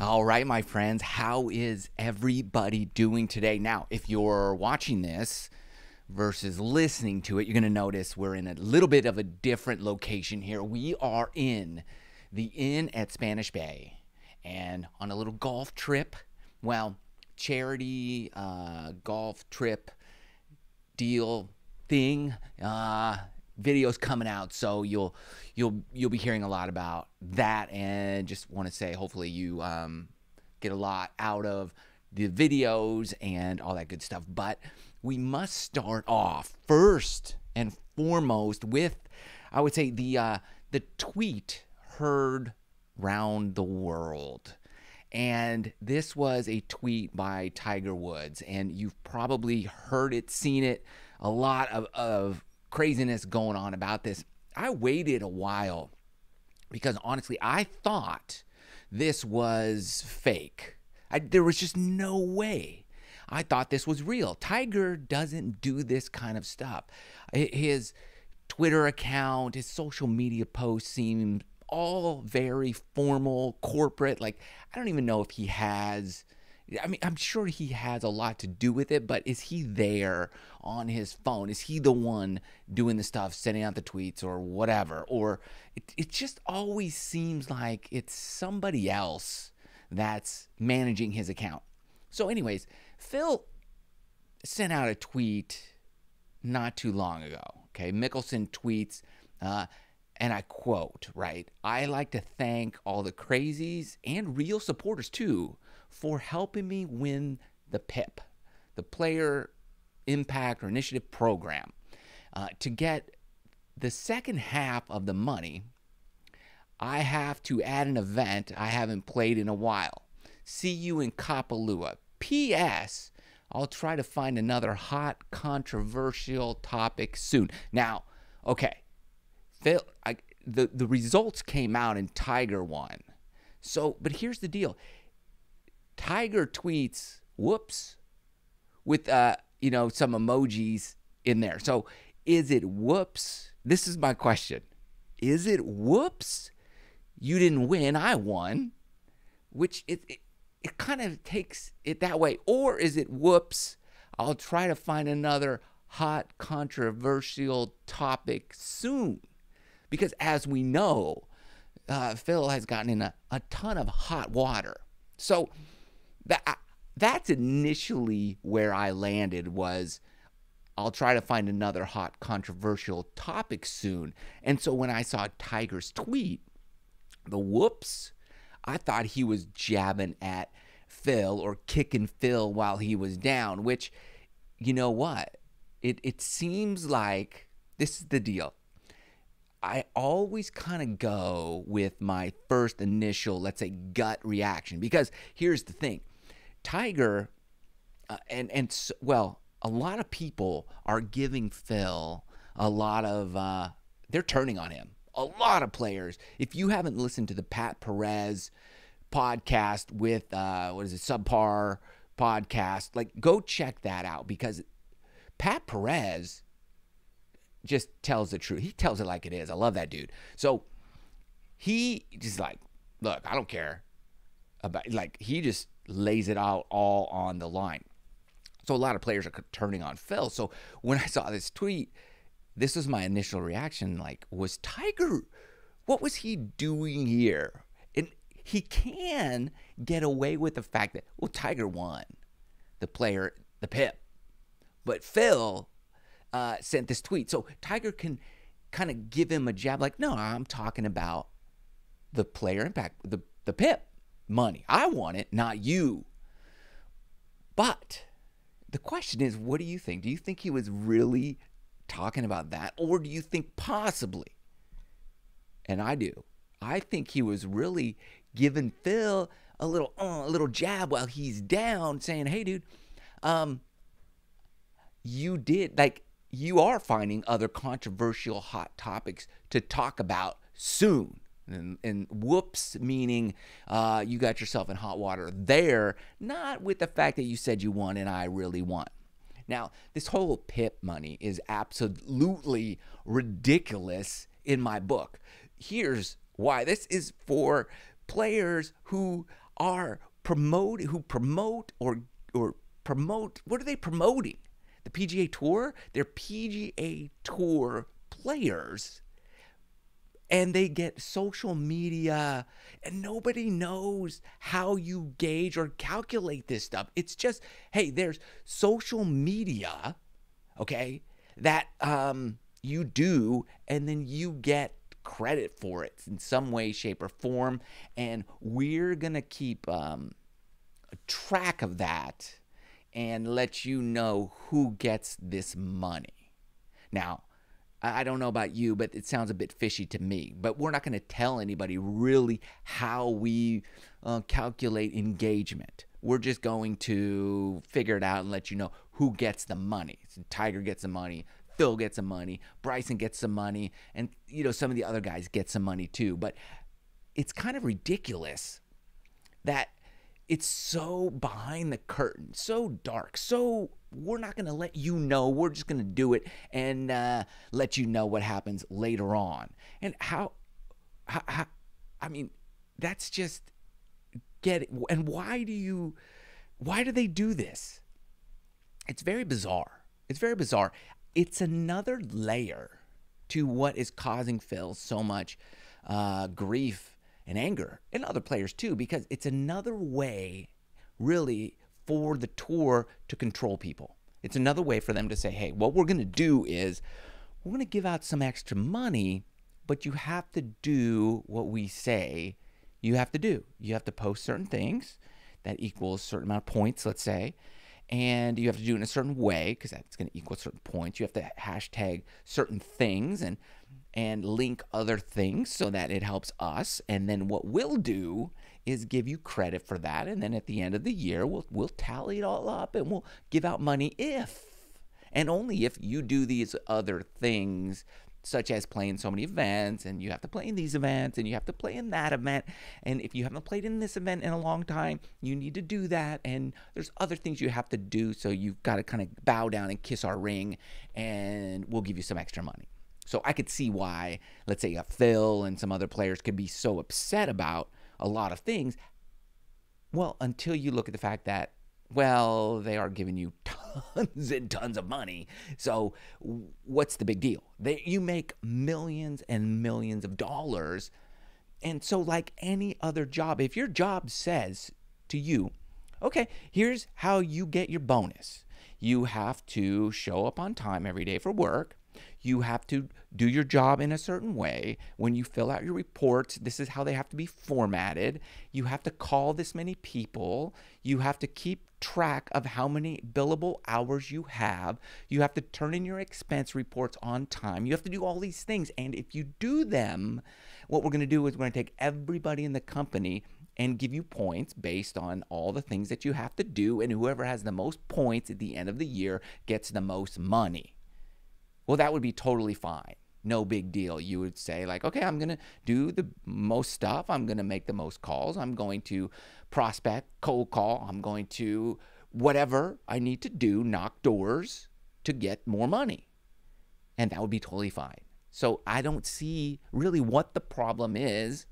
All right, my friends, how is everybody doing today? Now, if you're watching this versus listening to it, you're going to notice we're in a little bit of a different location here. We are in the inn at Spanish Bay and on a little golf trip. Well, charity uh, golf trip deal thing. Uh, videos coming out, so you'll you'll you'll be hearing a lot about that. And just want to say, hopefully, you um, get a lot out of the videos and all that good stuff. But we must start off first and foremost with, I would say, the uh, the tweet heard round the world. And this was a tweet by Tiger Woods, and you've probably heard it, seen it, a lot of, of craziness going on about this. I waited a while because honestly, I thought this was fake. I, there was just no way. I thought this was real. Tiger doesn't do this kind of stuff. His Twitter account, his social media posts seem all very formal, corporate. Like, I don't even know if he has. I mean, I'm sure he has a lot to do with it, but is he there on his phone? Is he the one doing the stuff, sending out the tweets or whatever? Or it, it just always seems like it's somebody else that's managing his account. So, anyways, Phil sent out a tweet not too long ago. Okay, Mickelson tweets, uh, and I quote, right? I like to thank all the crazies and real supporters too for helping me win the PIP, the Player Impact or Initiative Program. Uh, to get the second half of the money, I have to add an event I haven't played in a while. See you in Kapalua. P.S. I'll try to find another hot, controversial topic soon. Now, okay, Phil, I, the the results came out and Tiger won. So, but here's the deal: Tiger tweets, "Whoops," with uh, you know, some emojis in there. So, is it whoops? This is my question. Is it whoops? You didn't win, I won. Which it it, it kind of takes it that way. Or is it whoops? I'll try to find another hot controversial topic soon. Because as we know, uh, Phil has gotten in a, a ton of hot water. So that that's initially where I landed was I'll try to find another hot controversial topic soon. And so when I saw Tiger's tweet, the whoops, I thought he was jabbing at Phil or kicking Phil while he was down, which you know what? It it seems like this is the deal. I always kind of go with my first initial, let's say, gut reaction because here's the thing, Tiger, uh, and and well, a lot of people are giving Phil a lot of, uh, they're turning on him. A lot of players. If you haven't listened to the Pat Perez podcast with uh, what is it, Subpar podcast, like go check that out because Pat Perez just tells the truth. He tells it like it is. I love that dude. So he just like, look, I don't care about like he just lays it out all on the line. So a lot of players are turning on Phil. So when I saw this tweet, this was my initial reaction like was Tiger what was he doing here? And he can get away with the fact that well Tiger won the player the pip. But Phil uh, sent this tweet. So Tiger can kind of give him a jab, like, no, I'm talking about the player impact, the, the PIP money. I want it, not you. But the question is, what do you think? Do you think he was really talking about that? Or do you think possibly? And I do. I think he was really giving Phil a little uh, a little jab while he's down, saying, "Hey, dude, um, you did like you are finding other controversial hot topics to talk about soon. And, and whoops, meaning uh, you got yourself in hot water there, not with the fact that you said you won and I really won. Now, this whole PIP money is absolutely ridiculous in my book. Here's why this is for players who are promote who promote or or promote what are they promoting? The PGA Tour? They're PGA Tour players and they get social media and nobody knows how you gauge or calculate this stuff it's just hey there's social media okay that um, you do and then you get credit for it in some way shape or form and we're gonna keep um, track of that and let you know who gets this money now I don't know about you, but it sounds a bit fishy to me. But we're not going to tell anybody really how we uh, calculate engagement. We're just going to figure it out and let you know who gets the money. So Tiger gets the money, Phil gets some money, Bryson gets some money, and you know some of the other guys get some money too. But it's kind of ridiculous that it's so behind the curtain, so dark, so we're not going to let you know. We're just going to do it and uh, let you know what happens later on. And how, how, how, I mean, that's just get it. And why do you, why do they do this? It's very bizarre. It's very bizarre. It's another layer to what is causing Phil so much uh, grief and anger, and other players too, because it's another way, really, for the tour to control people. It's another way for them to say, hey, what we're going to do is we're going to give out some extra money, but you have to do what we say you have to do. You have to post certain things that equals a certain amount of points, let's say, and you have to do it in a certain way because that's going to equal certain points. You have to hashtag certain things and and link other things so that it helps us. And then what we'll do is give you credit for that. And then at the end of the year, we'll, we'll tally it all up and we'll give out money if and only if you do these other things such as playing so many events and you have to play in these events and you have to play in that event. And if you haven't played in this event in a long time you need to do that. And there's other things you have to do so you've got to kind of bow down and kiss our ring and we'll give you some extra money. So i could see why let's say phil and some other players could be so upset about a lot of things. Well, until you look at the fact that, well, they are giving you tons and tons of money. So what's the big deal? They, you make millions and millions of dollars. And so, like any other job, if your job says to you, okay, here's how you get your bonus you have to show up on time every day for work you have to do your job in a certain way. When you fill out your reports, this is how they have to be formatted. You have to call this many people. You have to keep track of how many billable hours you have. You have to turn in your expense reports on time. You have to do all these things. And if you do them, what we're going to do is we're going to take everybody in the company and give you points based on all the things that you have to do. And whoever has the most points at the end of the year gets the most money. Well, that would be totally fine. No big deal. You would say, like, okay, I'm going to do the most stuff. I'm going to make the most calls. I'm going to prospect, cold call. I'm going to whatever I need to do, knock doors to get more money. And that would be totally fine. So I don't see really what the problem is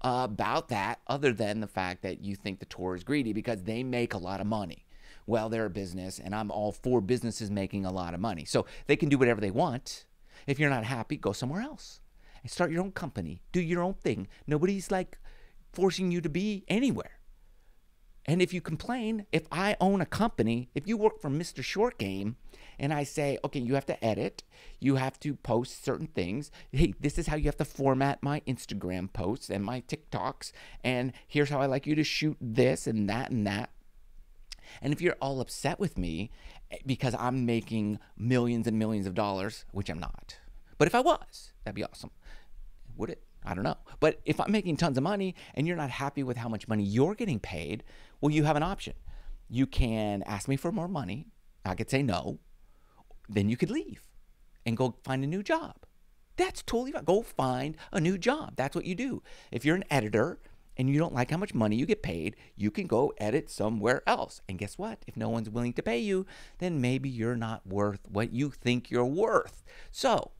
about that other than the fact that you think the tour is greedy because they make a lot of money well, they're a business, and I'm all for businesses making a lot of money. So they can do whatever they want. If you're not happy, go somewhere else and start your own company. Do your own thing. Nobody's like forcing you to be anywhere. And if you complain, if I own a company, if you work for Mr. Short Game, and I say, okay, you have to edit, you have to post certain things. Hey, this is how you have to format my Instagram posts and my TikToks, and here's how I like you to shoot this and that and that. And if you're all upset with me eh, because I'm making millions and millions of dollars, which I'm not, but if I was, that'd be awesome. Would it? I don't know. But if I'm making tons of money and you're not happy with how much money you're getting paid, well, you have an option. You can ask me for more money. I could say no. Then you could leave and go find a new job. That's totally fine. Go find a new job. That's what you do. If you're an editor and you don't like how much money you get paid, you can go edit somewhere else. And guess what? If no one's willing to pay you, then maybe you're not worth what you think you're worth. So,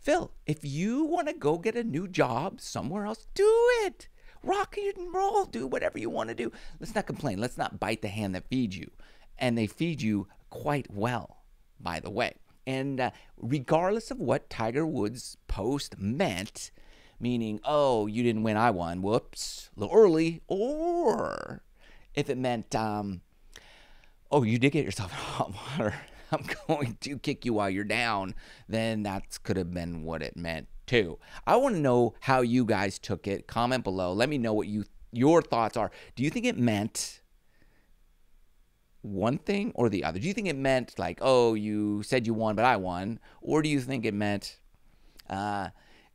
Phil, if you want to go get a new job somewhere else, do it. rock and roll, do whatever you want to do. Let's not complain. Let's not bite the hand that feeds you. And they feed you quite well, by the way. And uh, regardless of what Tiger Woods' post meant, meaning, oh, you didn't win, I won, whoops, a little early, or if it meant, um, oh, you did get yourself in hot water, I'm going to kick you while you're down, then that could have been what it meant too. I want to know how you guys took it. Comment below. Let me know what you your thoughts are. Do you think it meant one thing or the other? Do you think it meant like, oh, you said you won, but I won? Or do you think it meant, uh,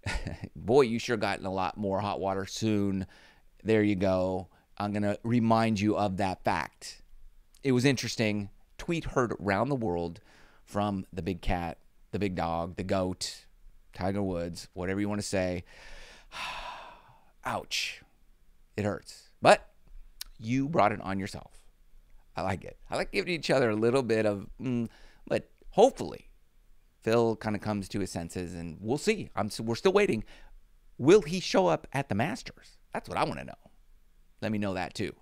boy, you sure gotten a lot more hot water soon? There you go. I'm going to remind you of that fact. It was interesting. Tweet heard around the world from the big cat, the big dog, the goat, Tiger Woods, whatever you want to say. Ouch. It hurts. But you brought it on yourself. I like it. I like giving each other a little bit of, mm, but hopefully Phil kind of comes to his senses and we'll see. I'm we're still waiting. Will he show up at the Masters? That's what I want to know. Let me know that too.